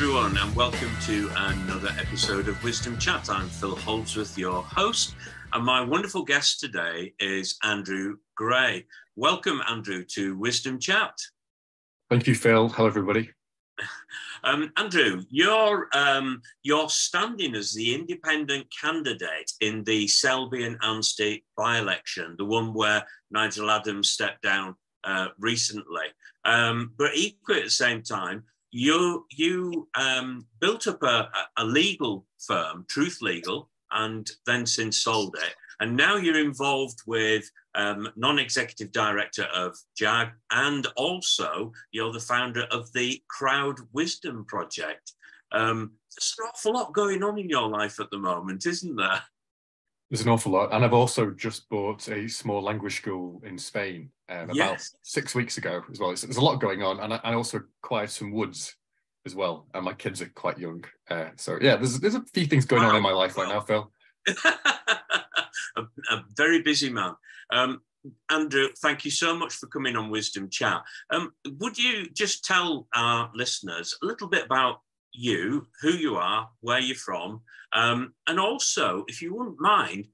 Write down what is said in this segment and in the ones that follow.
everyone, and welcome to another episode of Wisdom Chat. I'm Phil Holdsworth, your host, and my wonderful guest today is Andrew Gray. Welcome, Andrew, to Wisdom Chat. Thank you, Phil. Hello, everybody. Um, Andrew, you're um, you're standing as the independent candidate in the Selby and Ainsty by-election, the one where Nigel Adams stepped down uh, recently. Um, but equally at the same time, you you um, built up a, a legal firm, Truth Legal, and then since sold it. And now you're involved with um, non-executive director of JAAG, and also you're the founder of the Crowd Wisdom Project. Um, there's an awful lot going on in your life at the moment, isn't there? There's an awful lot, and I've also just bought a small language school in Spain um, about yes. six weeks ago as well. there's a lot going on, and I, I, also acquired some woods as well. And my kids are quite young, uh, so yeah, there's there's a few things going wow. on in my life right now, Phil. a, a, very busy man. Um, Andrew, thank you so much for coming on Wisdom Chat. Um, would you just tell our listeners a little bit about you, who you are, where you're from, um, and also, if you wouldn't mind,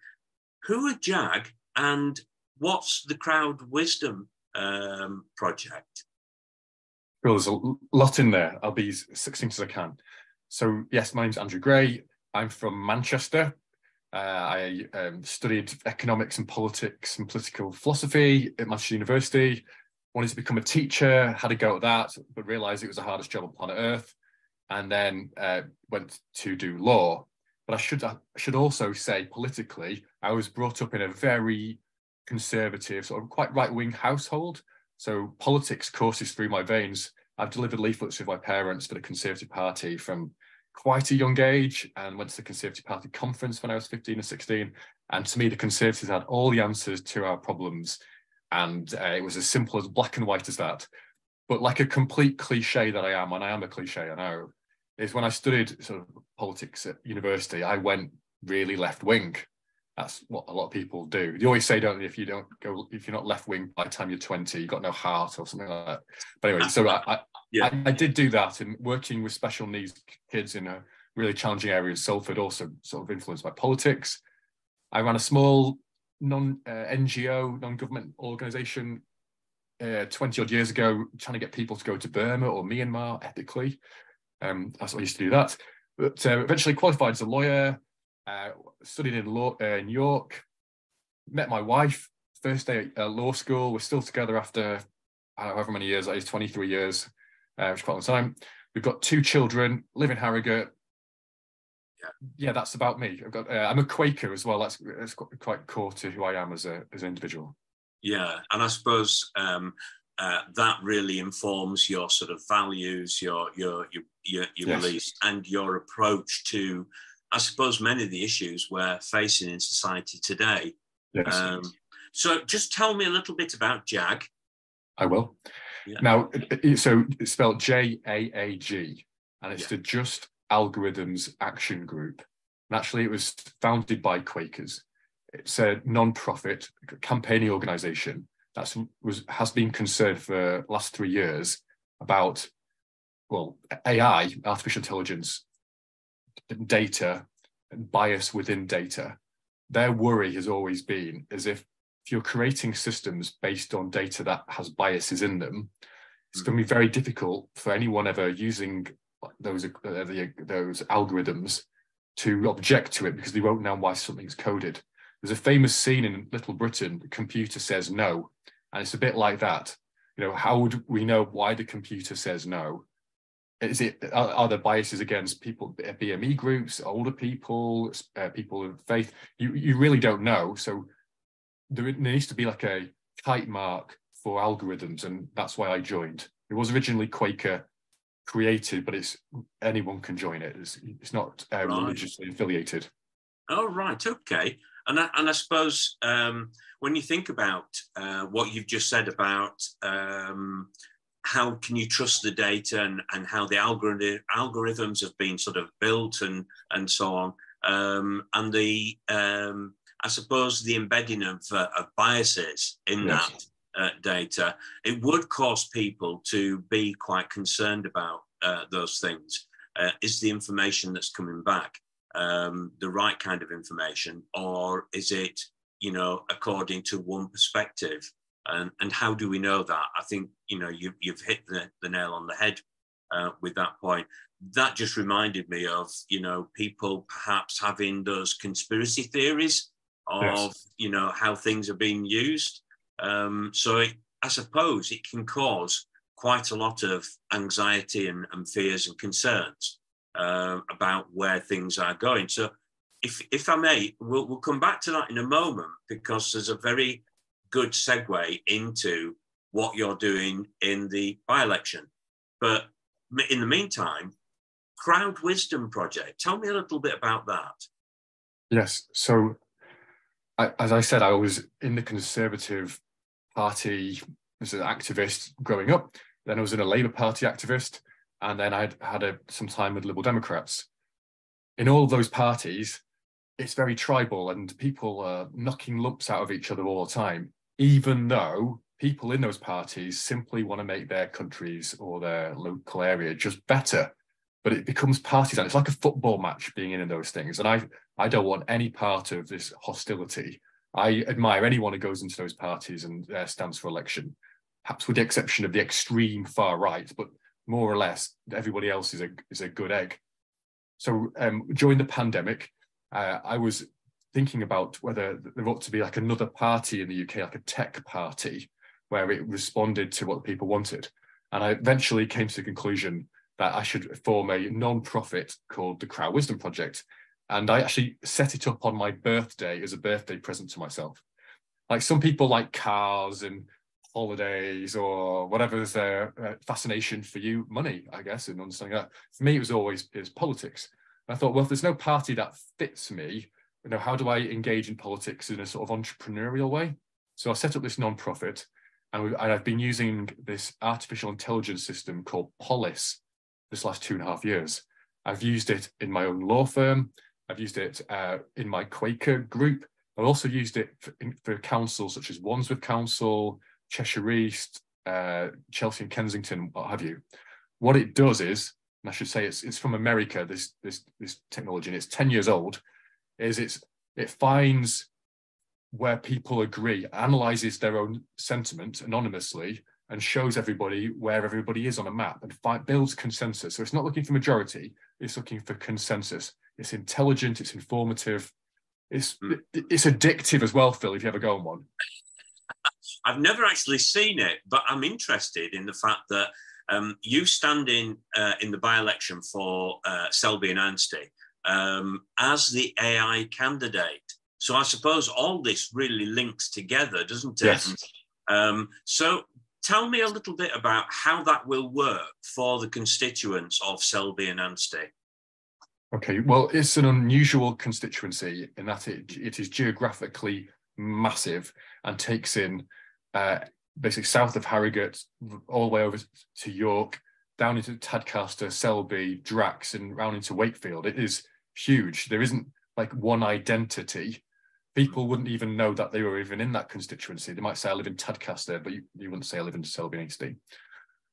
who are JAAG and what's the Crowd Wisdom um, project? Well, there's a lot in there. I'll be as succinct as I can. So, yes, my name's Andrew Gray. I'm from Manchester. Uh, I um, studied economics and politics and political philosophy at Manchester University. Wanted to become a teacher, had a go at that, but realised it was the hardest job on planet Earth. And then uh, went to do law. But I should I should also say politically, I was brought up in a very conservative, sort of quite right wing household. So politics courses through my veins. I've delivered leaflets with my parents for the Conservative Party from quite a young age and went to the Conservative Party conference when I was 15 or 16. And to me, the Conservatives had all the answers to our problems. And uh, it was as simple as black and white as that. But like a complete cliche that I am, and I am a cliche, I know, is when I studied sort of politics at university, I went really left wing. That's what a lot of people do. You always say, don't they, if you don't go, if you're not left wing by the time you're 20, you've got no heart or something like that. But anyway, so I, I, yeah. I, I did do that and working with special needs kids in a really challenging area of Salford, also sort of influenced by politics. I ran a small non uh, NGO, non-government organization uh, 20 odd years ago, trying to get people to go to Burma or Myanmar ethically. Um, that's what I used to do that. But uh, eventually qualified as a lawyer, uh, studied in law uh, in York, met my wife first day at law school. We're still together after however many years, that is 23 years, uh, which is quite a long time. We've got two children, live in Harrogate. Yeah, yeah that's about me. I've got. Uh, I'm a Quaker as well. That's, that's quite core to who I am as a as an individual. Yeah, and I suppose um, uh, that really informs your sort of values, your your your your, your yes. beliefs, and your approach to I suppose many of the issues we're facing in society today. Yes. Um, so just tell me a little bit about JAAG. I will. Yeah. Now, so it's spelled J A A G, and it's yeah. the Just Algorithms Action Group. And actually, it was founded by Quakers. It's a non-profit campaigning organisation that was has been concerned for last three years about well AI, artificial intelligence, data and bias within data, their worry has always been is if if you're creating systems based on data that has biases in them, it's going to be very difficult for anyone ever using those uh, the, those algorithms to object to it because they won't know why something's coded. There's a famous scene in Little Britain, the computer says no, and it's a bit like that. You know, how would we know why the computer says no? is it are, are there biases against people bme groups older people uh, people of faith? You you really don't know. So there, needs to be like a kite mark for algorithms and that's why i joined. It was originally quaker created but it's anyone can join it. It's, it's not uh, right. religiously affiliated. Oh right. Okay and I, and I suppose um, when you think about uh, what you've just said about um, how can you trust the data and, and how the algorithm, algorithms have been sort of built and, and so on. Um, and the, um, I suppose, the embedding of, uh, of biases in yes. that uh, data, it would cause people to be quite concerned about uh, those things. uh, is the information that's coming back um, the right kind of information, or is it, you know, according to one perspective? And, and how do we know that? I think, you know, you, you've hit the, the nail on the head uh, with that point. That just reminded me of, you know, people perhaps having those conspiracy theories of, yes. you know, how things are being used. Um, so it, I suppose it can cause quite a lot of anxiety and, and fears and concerns uh, about where things are going. So, if, if I may, we'll, we'll come back to that in a moment because there's a very good segue into what you're doing in the by election. But in the meantime, Crowd Wisdom Project, tell me a little bit about that. Yes. So, I, as I said, I was in the Conservative Party as an activist growing up. Then I was in a Labour Party activist and then I'd had a, some time with Liberal Democrats. In all of those parties, it's very tribal and people are knocking lumps out of each other all the time, even though people in those parties simply want to make their countries or their local area just better. But it becomes partisan. It's like a football match being in, in those things. And I, I don't want any part of this hostility. I admire anyone who goes into those parties and uh, stands for election, perhaps with the exception of the extreme far right. But more or less everybody else is a is a good egg. So um, during the pandemic, uh, I was thinking about whether there ought to be like another party in the UK, like a tech party, where it responded to what people wanted. And I eventually came to the conclusion that I should form a non-profit called the Crowd Wisdom Project. And I actually set it up on my birthday as a birthday present to myself. Like some people like cars and holidays or whatever's their uh, fascination for you, money, I guess, and understanding that. For me, it was always is politics. And I thought, well, if there's no party that fits me, you know, how do I engage in politics in a sort of entrepreneurial way? So I set up this non-profit, and, and I've been using this artificial intelligence system called Polis this last two and a half years. I've used it in my own law firm. I've used it uh, in my Quaker group. I've also used it for, in, for councils such as Wandsworth Council, Cheshire East, uh, Chelsea and Kensington, what have you. What it does is, and I should say it's it's from America. This this this technology, and it's ten years old. Is it's it finds where people agree, analyzes their own sentiment anonymously, and shows everybody where everybody is on a map, and find, builds consensus. So it's not looking for majority; it's looking for consensus. It's intelligent. It's informative. It's mm. it's addictive as well, Phil. If you ever go on one. I've never actually seen it, but I'm interested in the fact that um, you standing uh, in the by-election for uh, Selby and Ainsty um, as the AI candidate. So I suppose all this really links together, doesn't it? Yes. Um, so tell me a little bit about how that will work for the constituents of Selby and Ainsty. Okay, well, it's an unusual constituency in that it, it is geographically massive and takes in uh, basically south of Harrogate, all the way over to York, down into Tadcaster, Selby, Drax, and round into Wakefield. It is huge. There isn't like one identity. People wouldn't even know that they were even in that constituency. They might say, I live in Tadcaster, but you, you wouldn't say I live in Selby and.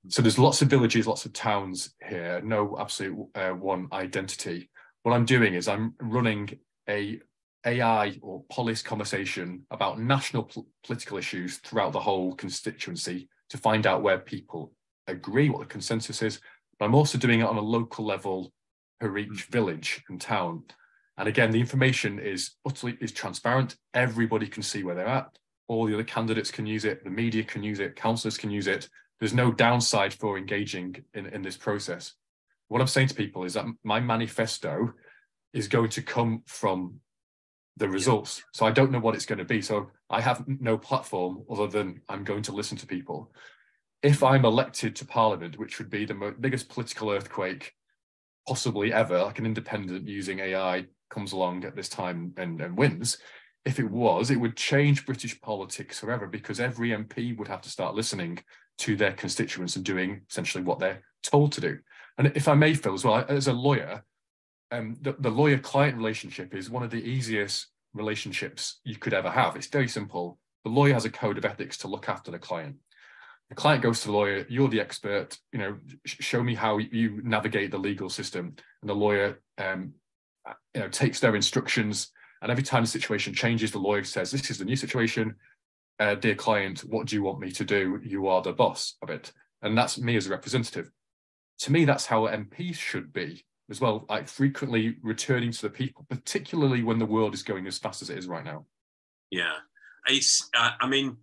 So there's lots of villages, lots of towns here, no absolute uh, one identity. What I'm doing is I'm running a AI or Polis conversation about national pol- political issues throughout the whole constituency to find out where people agree, what the consensus is. But I'm also doing it on a local level per each mm. village and town. And again, the information is utterly is transparent. Everybody can see where they're at. All the other candidates can use it. The media can use it. Councillors can use it. There's no downside for engaging in, in this process. What I'm saying to people is that my manifesto is going to come from the results. So I don't know what it's going to be. So I have no platform other than I'm going to listen to people. If I'm elected to parliament, which would be the mo- biggest political earthquake possibly ever, like an independent using AI comes along at this time and, and wins, if it was, it would change British politics forever because every MP would have to start listening to their constituents and doing essentially what they're told to do. And if I may, Phil, as well, as a lawyer, um, the, the lawyer client relationship is one of the easiest relationships you could ever have. It's very simple. The lawyer has a code of ethics to look after the client. the client goes to the lawyer, you're the expert, you know, show me how you navigate the legal system. And the lawyer, um, you know, takes their instructions. And every time the situation changes, the lawyer says, this is the new situation. Uh, dear client, what do you want me to do? You are the boss of it. And that's me as a representative. To me, that's how MPs should be as well, like frequently returning to the people, particularly when the world is going as fast as it is right now. Yeah. It's, uh, I mean,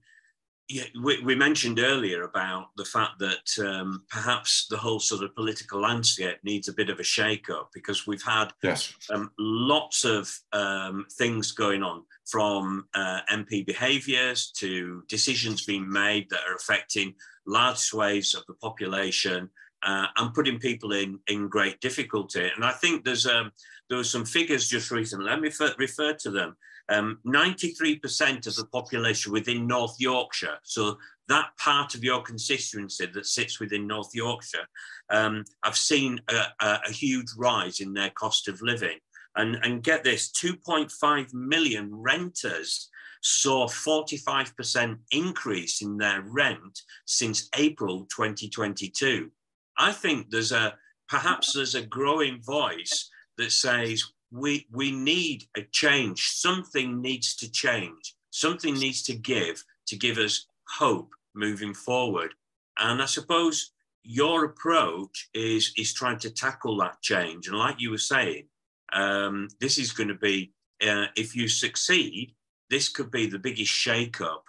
yeah, we, we, mentioned earlier about the fact that um, perhaps the whole sort of political landscape needs a bit of a shake-up because we've had yes. um, lots of um, things going on from uh, MP behaviours to decisions being made that are affecting large swathes of the population uh, and putting people in in great difficulty. And I think there's um, there were some figures just recently. Let me refer, refer to them. Um, 93% of the population within North Yorkshire, so that part of your constituency that sits within North Yorkshire, um, I've seen a, a, a, huge rise in their cost of living. And, and get this 2.5 million renters saw 45% increase in their rent since April 2022. I think there's a perhaps there's a growing voice that says we we need a change. Something needs to change. Something needs to give to give us hope moving forward. And I suppose your approach is is trying to tackle that change. And like you were saying, um, this is going to be uh, if you succeed, this could be the biggest shake-up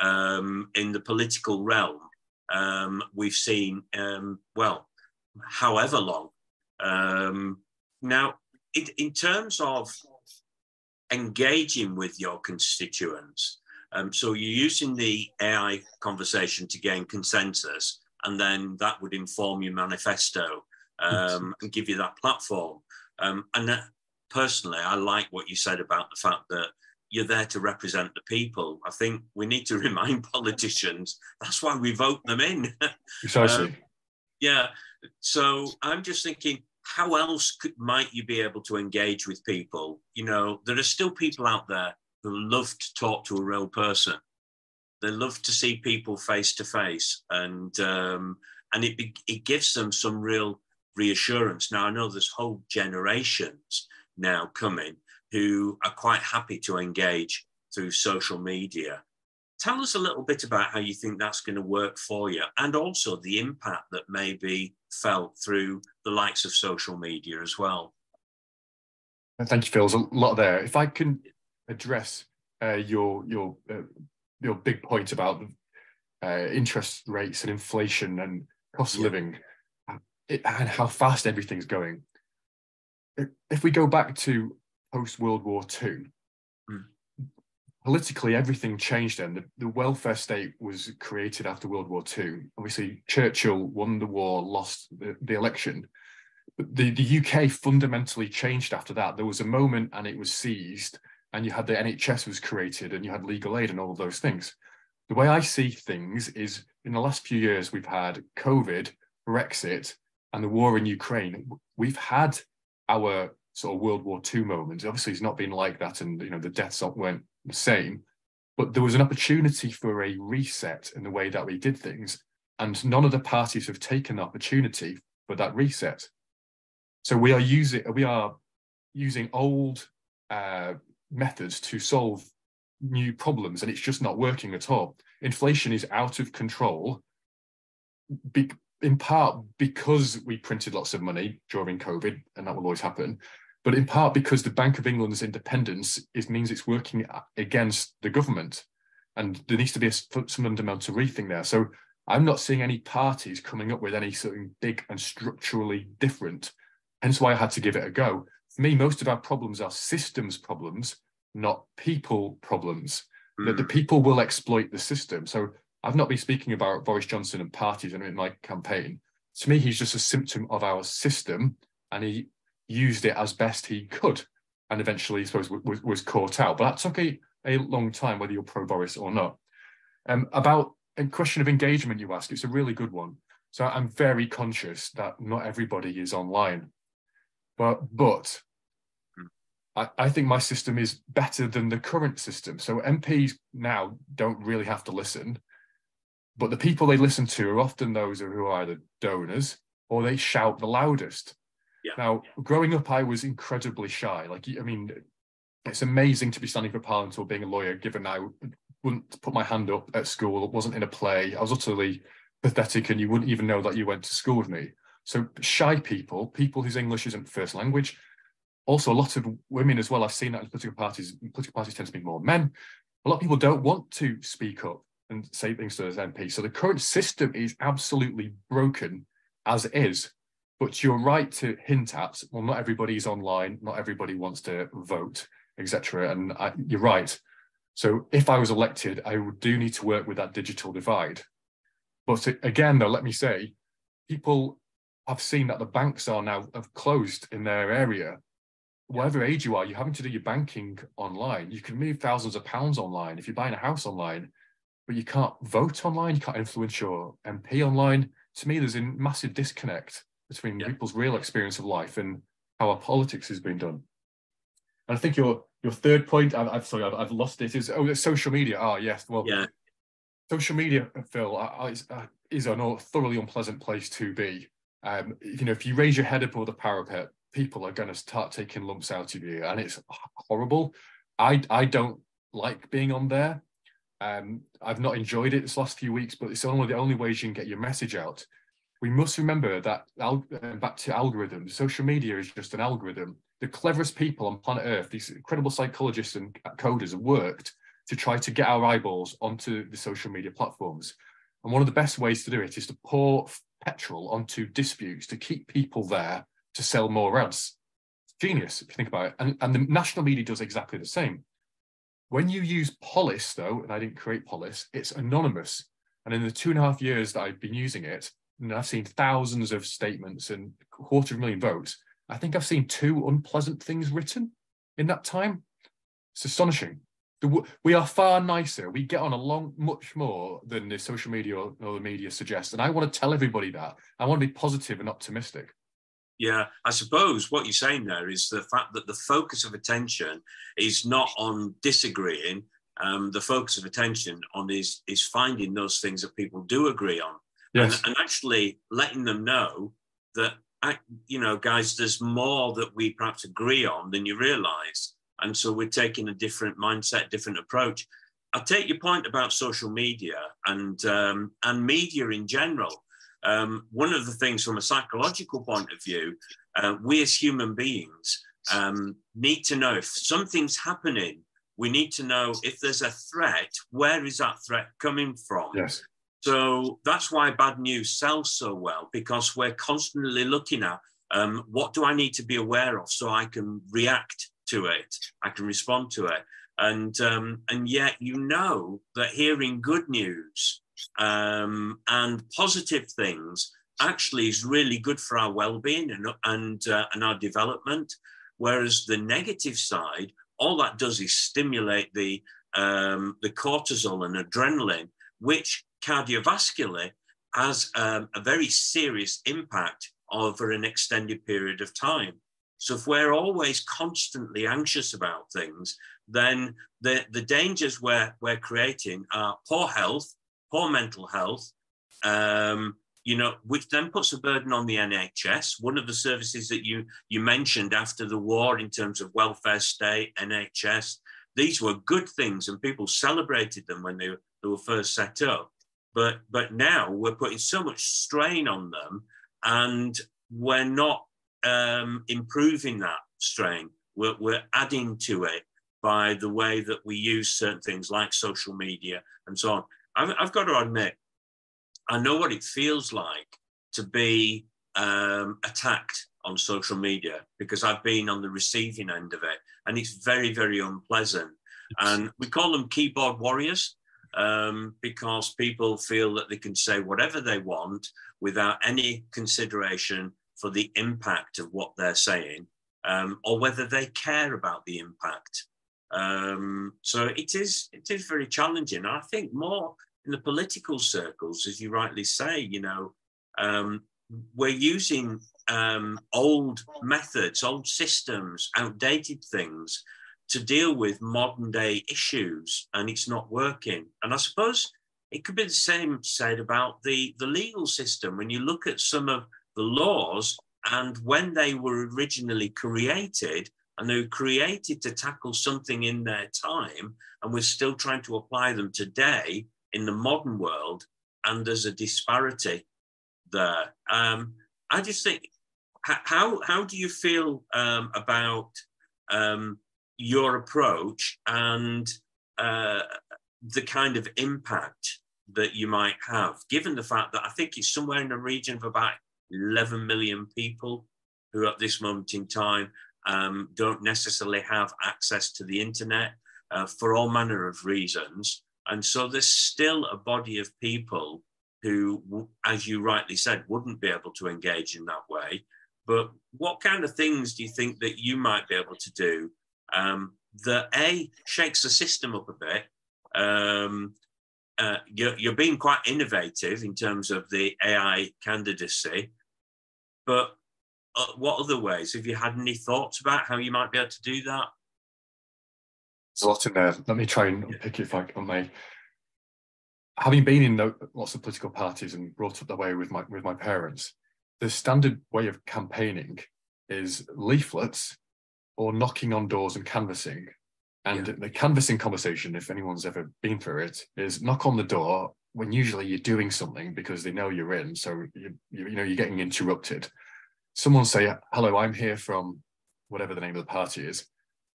um, in the political realm um, we've seen. Um, well, however long. Um, now, it, in terms of engaging with your constituents, um, so you're using the AI conversation to gain consensus, and then that would inform your manifesto um, and give you that platform. Um, and that, personally, I like what you said about the fact that you're there to represent the people. I think we need to remind politicians that's why we vote them in. Precisely. um, yeah. So I'm just thinking, how else could, might you be able to engage with people? You know, there are still people out there who love to talk to a real person. They love to see people face to face, and um, and it it gives them some real reassurance. Now I know there's whole generations now coming who are quite happy to engage through social media. Tell us a little bit about how you think that's going to work for you, and also the impact that may be felt through the likes of social media as well. Thank you, Phil. There's a lot there. If I can address uh, your your uh, your big point about uh, interest rates and inflation and cost of yeah. living uh, it, and how fast everything's going. If we go back to post World War II, mm. politically everything changed then. The, the, welfare state was created after World War II. Obviously, Churchill won the war, lost the, the election. But the, the UK fundamentally changed after that. There was a moment and it was seized, and you had the NHS was created, and you had legal aid and all of those things. The way I see things is in the last few years, we've had COVID, Brexit, and the war in Ukraine. We've had our sort of World War II moment. Obviously, it's not been like that, and you know the deaths weren't the same. But there was an opportunity for a reset in the way that we did things, and none of the parties have taken the opportunity for that reset. So we are using we are using old uh, methods to solve new problems, and it's just not working at all. Inflation is out of control. Be, in part because we printed lots of money during COVID, and that will always happen, but in part because the Bank of England's independence it means it's working against the government, and there needs to be a, some fundamental rethink there. So I'm not seeing any parties coming up with any something big and structurally different. Hence why I had to give it a go. For me, most of our problems are systems problems, not people problems. Mm. That the hmm. people will exploit the system. So I've not been speaking about Boris Johnson and parties in my campaign. To me, he's just a symptom of our system, and he used it as best he could, and eventually, I suppose, was, was caught out. But that took a, a long time, whether you're pro Boris or not. Um, about a question of engagement, you ask, it's a really good one. So I'm very conscious that not everybody is online, but but I, I think my system is better than the current system. So MPs now don't really have to listen. but the people they listen to are often those who are either donors or they shout the loudest. Yeah. Now, growing up, I was incredibly shy. Like, I mean, it's amazing to be standing for Parliament or being a lawyer, given I wouldn't put my hand up at school, it wasn't in a play. I was utterly pathetic, and you wouldn't even know that you went to school with me. So, shy people, people whose English isn't first language, also a lot of women as well. I've seen that in political parties. Political parties tend to be more men. A lot of people don't want to speak up and say things to their MP. So the current system is absolutely broken as it is. But you're right to hint at, well, not everybody's online, not everybody wants to vote, etc. And I, you're right. So if I was elected, I would do need to work with that digital divide. But again, though, let me say, people have seen that the banks are now have closed in their area. Whatever age you are, you're having to do your banking online. You can move thousands of pounds online. If you're buying a house online, but you can't vote online, you can't influence your MP online. To me, there's a massive disconnect between yeah. people's real experience of life and how our politics is being done. And I think your your third point, I've, I've sorry, I've, I've, lost it. Is oh, social media. Oh, yes. Well, yeah. Social media, Phil, is, uh, is a thoroughly unpleasant place to be. Um, you know, if you raise your head above the parapet, people are going to start taking lumps out of you, and it's horrible. I I don't like being on there. Um, I've not enjoyed it this last few weeks, but it's only the only ways you can get your message out. We must remember that uh, back to algorithms, social media is just an algorithm. The cleverest people on planet Earth, these incredible psychologists and coders, have worked to try to get our eyeballs onto the social media platforms. And one of the best ways to do it is to pour petrol onto disputes to keep people there to sell more ads. Genius if you think about it. And, and the national media does exactly the same. When you use Polis, though, and I didn't create Polis, it's anonymous. And in the two and a half years that I've been using it, and I've seen thousands of statements and quarter of a million votes, I think I've seen two unpleasant things written in that time. It's astonishing. We are far nicer. We get on a long, much more than the social media or, or the media suggests. And I want to tell everybody that. I want to be positive and optimistic. Yeah, I suppose what you're saying there is the fact that the focus of attention is not on disagreeing. Um, the focus of attention on is is finding those things that people do agree on, yes. and, and actually letting them know that you know, guys, there's more that we perhaps agree on than you realise, and so we're taking a different mindset, different approach. I take your point about social media and um, and media in general. Um, one of the things from a psychological point of view, uh, we as human beings um, need to know if something's happening. We need to know if there's a threat, where is that threat coming from? Yes. So that's why bad news sells so well because we're constantly looking at um, what do I need to be aware of so I can react to it, I can respond to it, and um, and yet you know that hearing good news um, and positive things actually is really good for our well-being and and, uh, and our development. Whereas the negative side, all that does is stimulate the um, the cortisol and adrenaline, which cardiovascularly has um, a very serious impact over an extended period of time. So if we're always constantly anxious about things, then the, the dangers we're, we're creating are poor health, poor mental health, um, you know, which then puts a burden on the NHS. One of the services that you you mentioned after the war in terms of welfare state, NHS, these were good things, and people celebrated them when they, they were first set up. But but now we're putting so much strain on them, and we're not um, improving that strain. We're, we're adding to it by the way that we use certain things like social media and so on. I've, I've got to admit, I know what it feels like to be um, attacked on social media because I've been on the receiving end of it, and it's very, very unpleasant. And we call them keyboard warriors um, because people feel that they can say whatever they want without any consideration for the impact of what they're saying um, or whether they care about the impact. Um, so it is it is very challenging. I think more in the political circles, as you rightly say, you know, um, we're using um, old methods, old systems, outdated things to deal with modern day issues, and it's not working. And I suppose it could be the same said about the, the legal system. When you look at some of the laws and when they were originally created, and they were created to tackle something in their time, and we're still trying to apply them today in the modern world, and there's a disparity there. Um, I just think, how how do you feel um, about um, your approach and uh, the kind of impact that you might have, given the fact that I think it's somewhere in the region of about 11 million people who, at this moment in time, um, don't necessarily have access to the internet uh, for all manner of reasons. And so there's still a body of people who, as you rightly said, wouldn't be able to engage in that way. But what kind of things do you think that you might be able to do um, that A shakes the system up a bit? Um, uh, you're, you're being quite innovative in terms of the AI candidacy, but uh, what other ways? Have you had any thoughts about how you might be able to do that? There's a lot in there. Let me try and pick it if I may. Having been in lots of political parties and brought up that way with my with my parents, the standard way of campaigning is leaflets or knocking on doors and canvassing. And yeah. the canvassing conversation, if anyone's ever been through it, is knock on the door when usually you're doing something because they know you're in. So you, you, you know you're getting interrupted someone say, hello, I'm here from whatever the name of the party is.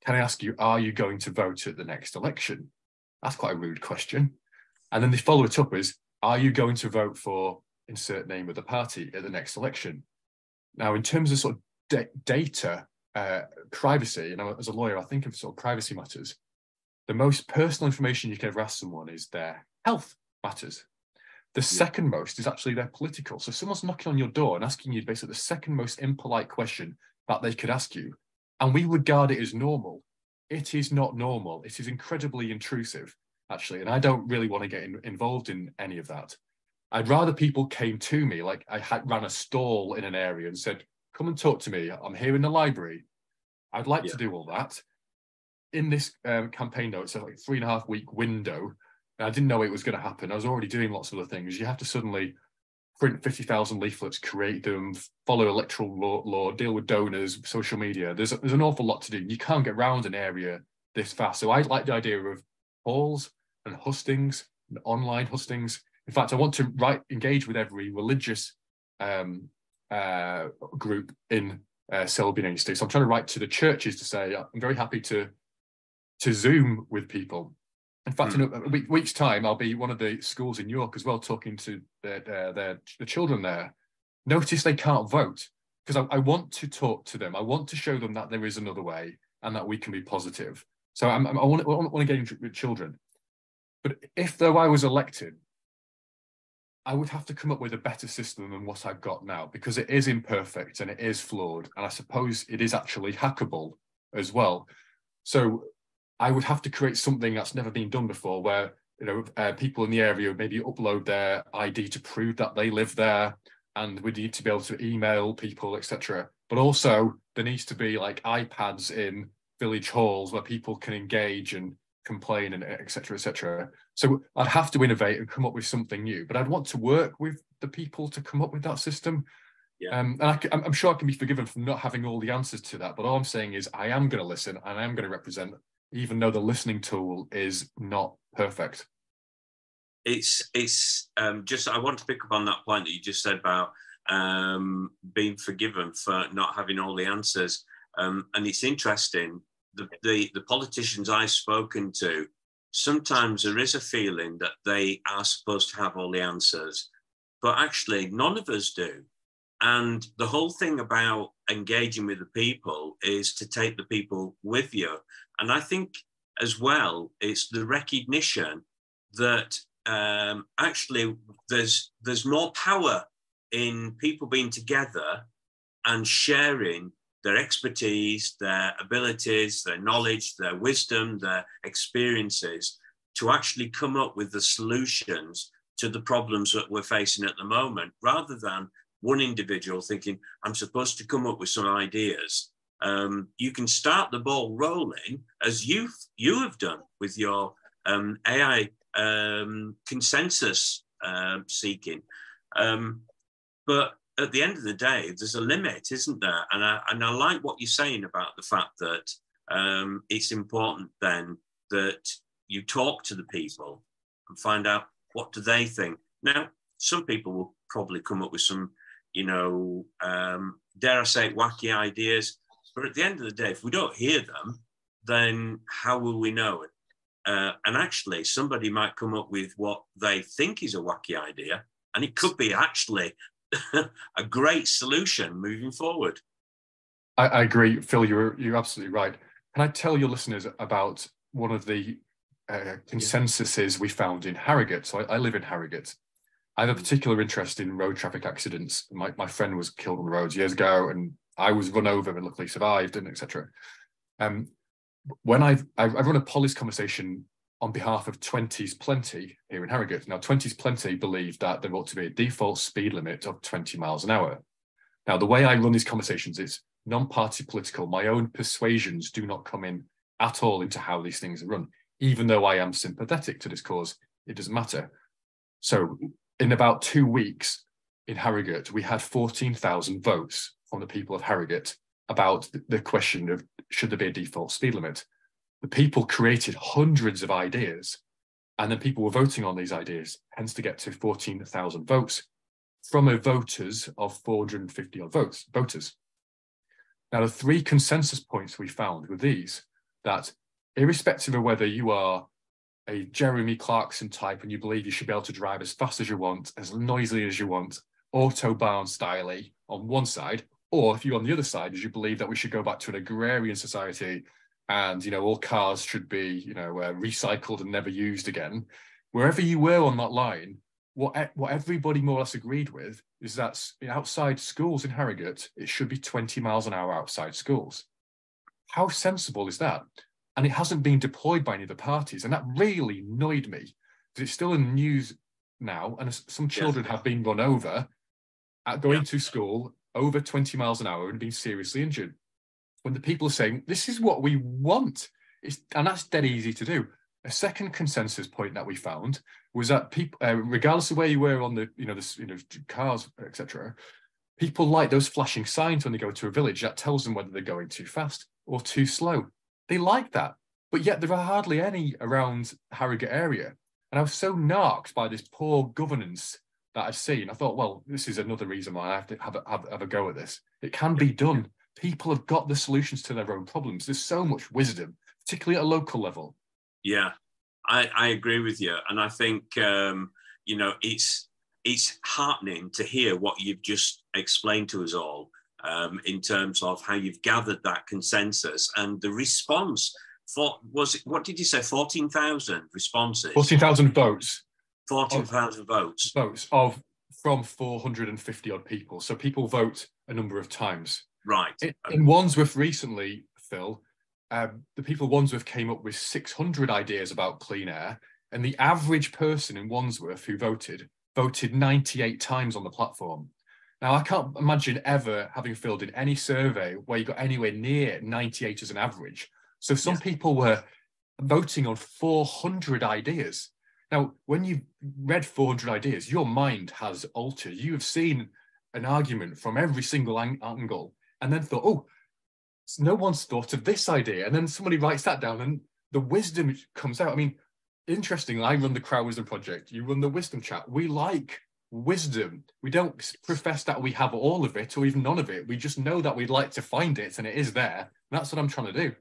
Can I ask you, are you going to vote at the next election? That's quite a rude question. And then they follow it up as, are you going to vote for insert name of the party at the next election? Now, in terms of sort of data uh, privacy, you know, as a lawyer, I think of sort of privacy matters. The most personal information you can ever ask someone is their health matters. The yeah. second most is actually their political. So someone's knocking on your door and asking you basically the second most impolite question that they could ask you. And we regard it as normal. It is not normal. It is incredibly intrusive, actually. And I don't really want to get in, involved in any of that. I'd rather people came to me, like I had ran a stall in an area and said, come and talk to me. I'm here in the library. I'd like yeah. to do all that. In this um, campaign, though, it's a like three and a half week window I didn't know it was going to happen. I was already doing lots of other things. You have to suddenly print 50,000 leaflets, create them, follow electoral law, law, deal with donors, social media. There's, there's an awful lot to do. You can't get around an area this fast. So I like the idea of halls and hustings and online hustings. In fact, I want to write, engage with every religious um, uh, group in uh, Selby and. So I'm trying to write to the churches to say, I'm very happy to to Zoom with people in fact, mm. in a, week, week's time, I'll be one of the schools in York as well, talking to their, their, their the children there. Notice they can't vote because I, I, want to talk to them. I want to show them that there is another way and that we can be positive. So I'm, I'm, i want, I want to get into with children. But if though I was elected, I would have to come up with a better system than what I've got now because it is imperfect and it is flawed. And I suppose it is actually hackable as well. So I would have to create something that's never been done before, where you know uh, people in the area maybe upload their ID to prove that they live there, and we need to be able to email people, etc. But also there needs to be like iPads in village halls where people can engage and complain and etc. etc. So I'd have to innovate and come up with something new, but I'd want to work with the people to come up with that system. Yeah. Um, and I, am sure I can be forgiven for not having all the answers to that, but all I'm saying is I am going to listen and I am going to represent even though the listening tool is not perfect. It's it's um, just I want to pick up on that point that you just said about um, being forgiven for not having all the answers, um, and it's interesting. The, the the politicians I've spoken to, sometimes there is a feeling that they are supposed to have all the answers, but actually none of us do. And the whole thing about engaging with the people is to take the people with you. And I think as well, it's the recognition that um, actually there's there's more power in people being together and sharing their expertise, their abilities, their knowledge, their wisdom, their experiences to actually come up with the solutions to the problems that we're facing at the moment, rather than one individual thinking, I'm supposed to come up with some ideas. Um, you can start the ball rolling as you you have done with your um, AI um, consensus uh, seeking. Um, but at the end of the day, there's a limit, isn't there? And I, and I like what you're saying about the fact that um, it's important then that you talk to the people and find out what do they think. Now, some people will probably come up with some, you know, um, dare I say, wacky ideas. But at the end of the day, if we don't hear them, then how will we know it? Uh, and actually, somebody might come up with what they think is a wacky idea, and it could be actually a great solution moving forward. I, I, agree, Phil. You're you're absolutely right. Can I tell your listeners about one of the uh, consensuses we found in Harrogate? So I, I, live in Harrogate. I have a particular interest in road traffic accidents. My my friend was killed on the roads years ago, and I was run over and luckily survived, and etc. Um, when I've I've run a Polis conversation on behalf of 20s Plenty here in Harrogate. Now, 20s Plenty believe that there ought to be a default speed limit of 20 miles an hour. Now, the way I run these conversations is non-party political. My own persuasions do not come in at all into how these things are run. Even though I am sympathetic to this cause, it doesn't matter. So in about two weeks in Harrogate, we had 14,000 votes from the people of Harrogate about the question of should there be a default speed limit the people created hundreds of ideas and then people were voting on these ideas, hence to get to 14,000 votes from a voters of 450 odd votes, voters. Now, the three consensus points we found were these that irrespective of whether you are a Jeremy Clarkson type and you believe you should be able to drive as fast as you want, as noisily as you want, autobahn style on one side, or if you're on the other side, as you believe that we should go back to an agrarian society and you know all cars should be you know uh, recycled and never used again. Wherever you were on that line what what everybody more or less agreed with is that outside schools in Harrogate it should be 20 miles an hour outside schools. How sensible is that? And it hasn't been deployed by any of the parties and that really annoyed me because it's still in the news now and some children have been run over at going yeah. to school over 20 miles an hour and been seriously injured when the people are saying this is what we want. It's, and that's dead easy to do. A second consensus point that we found was that people uh, regardless of where you were on the you know the you know cars etc people like those flashing signs when they go to a village that tells them whether they're going too fast or too slow. They like that but yet there are hardly any around harrogate area. And i was so narked by this poor governance that i've seen. I thought well this is another reason why i have to have a, have, have a go at this. It can be done people have got the solutions to their own problems. There's so much wisdom, particularly at a local level. Yeah, I, I agree with you, and I think um, you know it's it's heartening to hear what you've just explained to us all um, in terms of how you've gathered that consensus and the response. For was it what did you say? Fourteen thousand responses. Fourteen thousand votes. Fourteen thousand votes. Votes of from 450 odd people. So people vote a number of times. Right. In, in Wandsworth recently, Phil, um, the people of Wandsworth came up with 600 ideas about clean air, and the average person in Wandsworth who voted voted 98 times on the platform. Now, I can't imagine ever having filled in any survey where you got anywhere near 98 as an average. So some yes. people were voting on 400 ideas. Now, when you've read 400 ideas, your mind has altered. You have seen an argument from every single ang- angle and then thought, oh, no one's thought of this idea. And then somebody writes that down and the wisdom comes out. I mean, interesting. I run the Crowd Wisdom Project. You run the Wisdom Chat. We like wisdom. We don't profess that we have all of it or even none of it. We just know that we'd like to find it and it is there. And that's what I'm trying to do.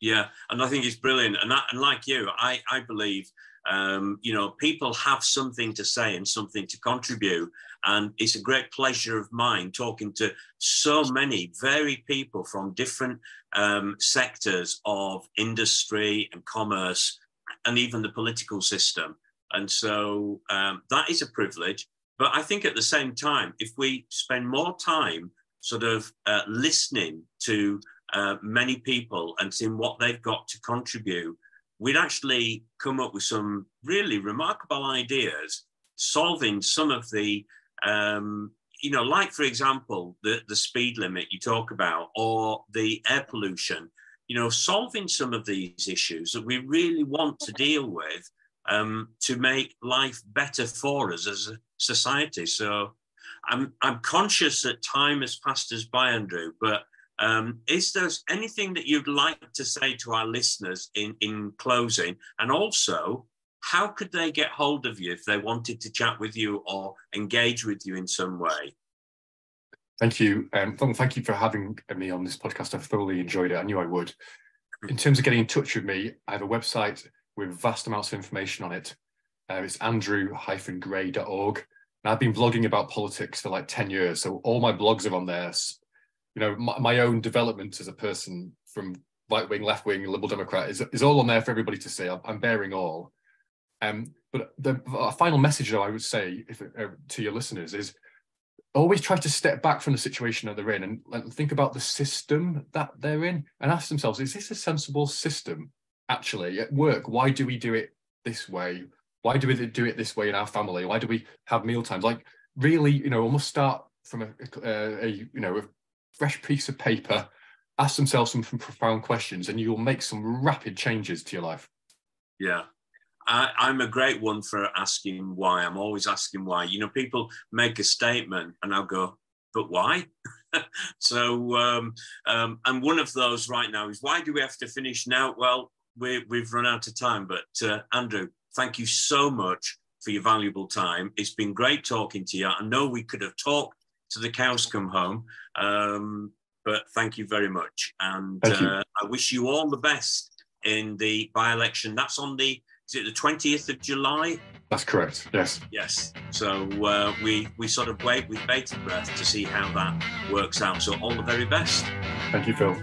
Yeah, and I think it's brilliant. And that, and like you, I I believe um, you know, people have something to say and something to contribute. And it's a great pleasure of mine talking to so many varied people from different um, sectors of industry and commerce and even the political system. And so um, that is a privilege. But I think at the same time, if we spend more time sort of uh, listening to uh, many people and seeing what they've got to contribute, we'd actually come up with some really remarkable ideas solving some of the um, you know like for example the the speed limit you talk about or the air pollution you know solving some of these issues that we really want to deal with um, to make life better for us as a society. So I'm, I'm conscious that time has passed us by, Andrew, but um, is there anything that you'd like to say to our listeners in, in closing? And also, how could they get hold of you if they wanted to chat with you or engage with you in some way? Thank you. Um, thank you for having me on this podcast. I've thoroughly enjoyed it. I knew I would. In terms of getting in touch with me, I have a website with vast amounts of information on it. Uh, it's andrew-gray.org. And I've been blogging about politics for like 10 years. So all my blogs are on there. You know, my, my own development as a person from right wing, left wing, liberal Democrat is, is all on there for everybody to see. I'm, I'm bearing all. Um, but the final message though, I would say if, uh, to your listeners is always try to step back from the situation that they're in and, and think about the system that they're in and ask themselves, is this a sensible system actually at work? Why do we do it this way? Why do we do it this way in our family? Why do we have meal times? Like really, you know, almost start from a, a, a you know, fresh piece of paper, ask themselves some profound questions and you'll make some rapid changes to your life. Yeah, I, am a great one for asking why. I'm always asking why. You know, people make a statement and I'll go, but why? so, um, um, and one of those right now is why do we have to finish now? Well, we, we've run out of time. But uh, Andrew, thank you so much for your valuable time. It's been great talking to you. I know we could have talked to the cows come home, um, but thank you very much. And uh, I wish you all the best in the by election. That's on the is it the 20th of July? That's correct. Yes. Yes. So uh, we we sort of wait with bated breath to see how that works out. So all the very best. Thank you, Phil.